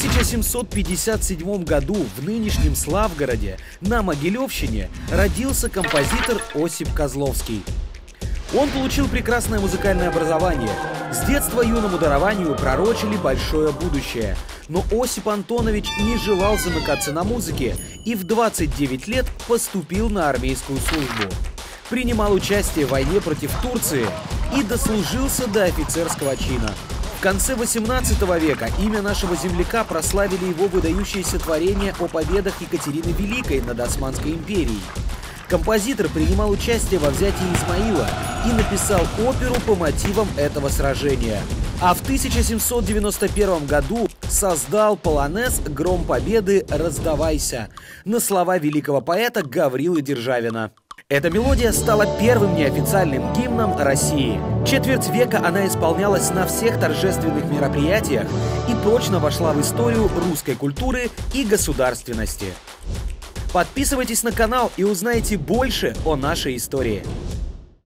1757 году в нынешнем Славгороде на Могилевщине родился композитор Осип Козловский. Он получил прекрасное музыкальное образование. С детства юному дарованию пророчили большое будущее. Но Осип Антонович не желал замыкаться на музыке и в 29 лет поступил на армейскую службу. Принимал участие в войне против Турции и дослужился до офицерского чина. В конце 18 века имя нашего земляка прославили его выдающиеся творения о победах Екатерины Великой над Османской империей. Композитор принимал участие во взятии Измаила и написал оперу по мотивам этого сражения. А в 1791 году создал полонез «Гром Победы. Раздавайся» на слова великого поэта Гаврилы Державина. Эта мелодия стала первым неофициальным гимном России. Четверть века она исполнялась на всех торжественных мероприятиях и прочно вошла в историю русской культуры и государственности. Подписывайтесь на канал и узнайте больше о нашей истории.